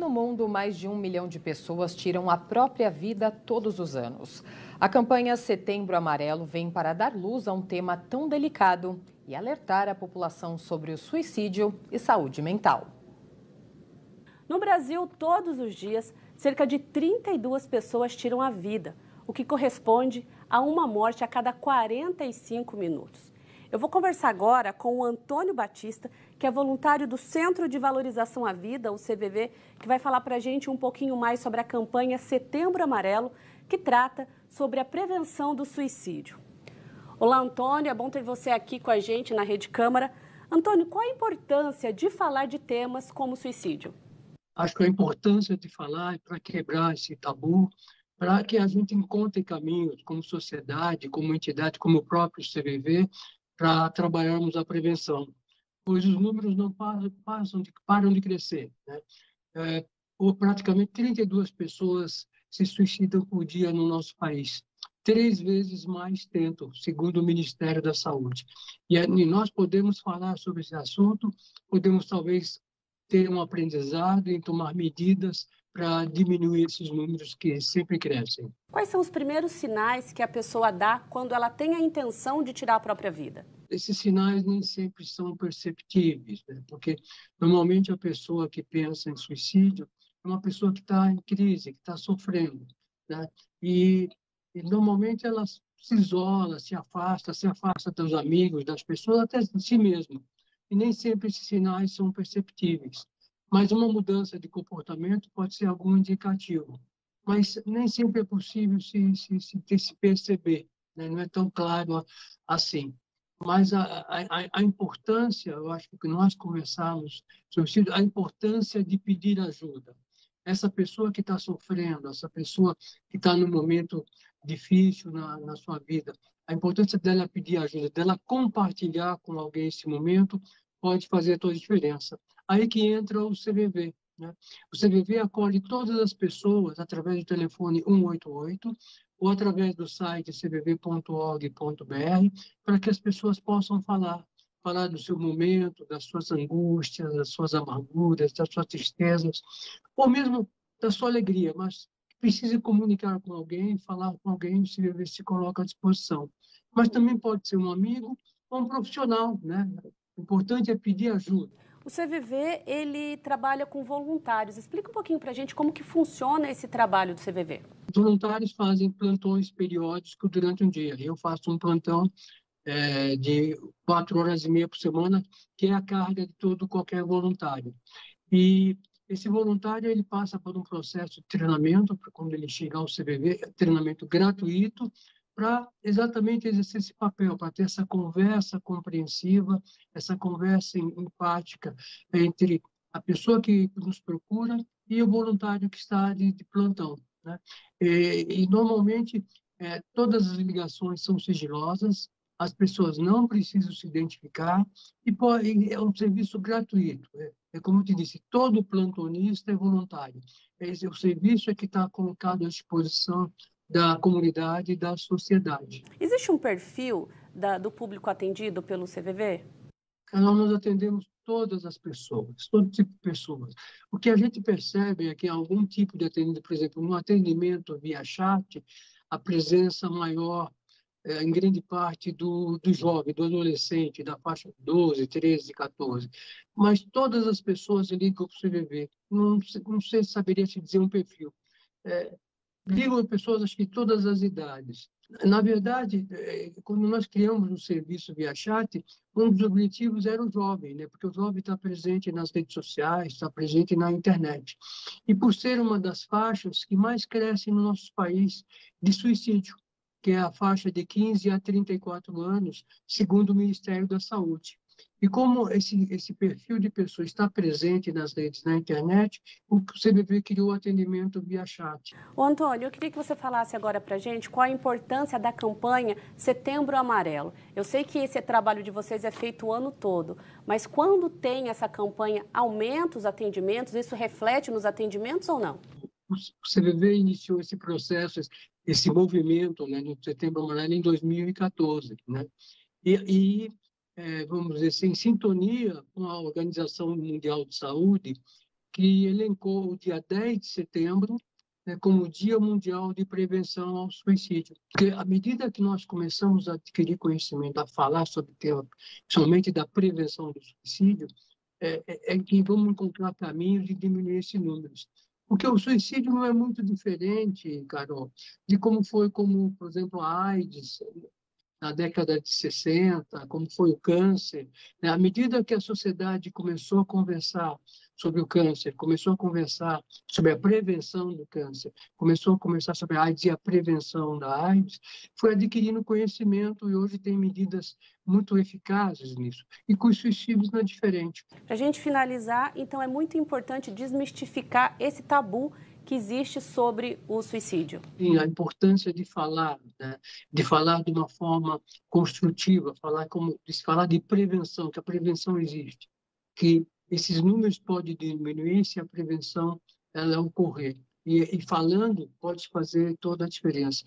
No mundo, mais de um milhão de pessoas tiram a própria vida todos os anos. A campanha Setembro Amarelo vem para dar luz a um tema tão delicado e alertar a população sobre o suicídio e saúde mental. No Brasil, todos os dias, cerca de 32 pessoas tiram a vida, o que corresponde a uma morte a cada 45 minutos. Eu vou conversar agora com o Antônio Batista, que é voluntário do Centro de Valorização à Vida, o CVV, que vai falar para a gente um pouquinho mais sobre a campanha Setembro Amarelo, que trata sobre a prevenção do suicídio. Olá, Antônio, é bom ter você aqui com a gente na Rede Câmara. Antônio, qual a importância de falar de temas como suicídio? Acho que a importância de falar é para quebrar esse tabu, para que a gente encontre caminhos como sociedade, como entidade, como o próprio CVV, para trabalharmos a prevenção, pois os números não passam de, param de crescer. Né? É, ou praticamente 32 pessoas se suicidam por dia no nosso país. Três vezes mais tentam, segundo o Ministério da Saúde. E, e nós podemos falar sobre esse assunto, podemos talvez ter um aprendizado em tomar medidas para diminuir esses números que sempre crescem. Quais são os primeiros sinais que a pessoa dá quando ela tem a intenção de tirar a própria vida? Esses sinais nem sempre são perceptíveis, né? porque normalmente a pessoa que pensa em suicídio é uma pessoa que está em crise, que está sofrendo, né? E, e normalmente ela se isola, se afasta, se afasta dos amigos, das pessoas, até de si mesmo. E nem sempre esses sinais são perceptíveis. Mas uma mudança de comportamento pode ser algum indicativo mas nem sempre é possível se, se, se, se perceber, né? não é tão claro assim. Mas a, a, a importância, eu acho que nós conversamos sobre a importância de pedir ajuda. Essa pessoa que está sofrendo, essa pessoa que está num momento difícil na, na sua vida, a importância dela pedir ajuda, dela compartilhar com alguém esse momento, pode fazer toda a diferença. Aí que entra o CVV, né? O CVV acolhe todas as pessoas através do telefone 188 ou através do site cvv.org.br para que as pessoas possam falar, falar do seu momento, das suas angústias, das suas amarguras, das suas tristezas, ou mesmo da sua alegria, mas precise comunicar com alguém, falar com alguém, o CVV se coloca à disposição. Mas também pode ser um amigo ou um profissional, né? O importante é pedir ajuda. O CVV, ele trabalha com voluntários. Explica um pouquinho para a gente como que funciona esse trabalho do CVV. Os voluntários fazem plantões periódicos durante um dia. Eu faço um plantão é, de quatro horas e meia por semana, que é a carga de todo qualquer voluntário. E esse voluntário ele passa por um processo de treinamento, quando ele chegar ao CVV, treinamento gratuito, para exatamente exercer esse papel, para ter essa conversa compreensiva, essa conversa empática entre a pessoa que nos procura e o voluntário que está de, de plantão. Né? E, e normalmente, é, todas as ligações são sigilosas, as pessoas não precisam se identificar e pode, é um serviço gratuito. É, é, como eu te disse, todo plantonista é voluntário. Esse, o serviço é que está colocado à disposição da comunidade e da sociedade. Existe um perfil da, do público atendido pelo CVV? Nós atendemos todas as pessoas, todo tipo de pessoas. O que a gente percebe é que algum tipo de atendimento, por exemplo, no atendimento via chat, a presença maior, é, em grande parte, do, do jovem, do adolescente, da faixa 12, 13, 14. Mas todas as pessoas ligam para o CVV. Não, não sei se saberia te dizer um perfil. É, ligam pessoas, acho que todas as idades. Na verdade, é, quando nós criamos o serviço via chat, um dos objetivos era o jovem, né? porque o jovem está presente nas redes sociais, está presente na internet. E por ser uma das faixas que mais cresce no nosso país de suicídio, que é a faixa de 15 a 34 anos, segundo o Ministério da Saúde. E como esse, esse perfil de pessoa está presente nas redes, na internet, o CBV criou o atendimento via chat. O Antônio, eu queria que você falasse agora para a gente qual a importância da campanha Setembro Amarelo. Eu sei que esse trabalho de vocês é feito o ano todo, mas quando tem essa campanha, aumenta os atendimentos? Isso reflete nos atendimentos ou não? O CVV iniciou esse processo, esse movimento né, no Setembro Amarelo em 2014, né? E, e é, vamos dizer assim, sintonia com a Organização Mundial de Saúde, que elencou o dia 10 de setembro né, como Dia Mundial de Prevenção ao Suicídio. Porque à medida que nós começamos a adquirir conhecimento, a falar sobre o tema, principalmente da prevenção do suicídio, é, é, é que vamos encontrar caminhos de diminuir esses números. Porque o suicídio não é muito diferente, Carol, de como foi, como, por exemplo, a AIDS, na década de 60, como foi o câncer. Né? À medida que a sociedade começou a conversar sobre o câncer, começou a conversar sobre a prevenção do câncer, começou a conversar sobre a AIDS e a prevenção da AIDS, foi adquirindo conhecimento e hoje tem medidas muito eficazes nisso. E com os suicídios não é diferente. Para a gente finalizar, então é muito importante desmistificar esse tabu que existe sobre o suicídio? Sim, a importância de falar, né? de falar de uma forma construtiva, falar como falar de prevenção, que a prevenção existe, que esses números podem diminuir se a prevenção ela ocorrer. E, e falando pode fazer toda a diferença.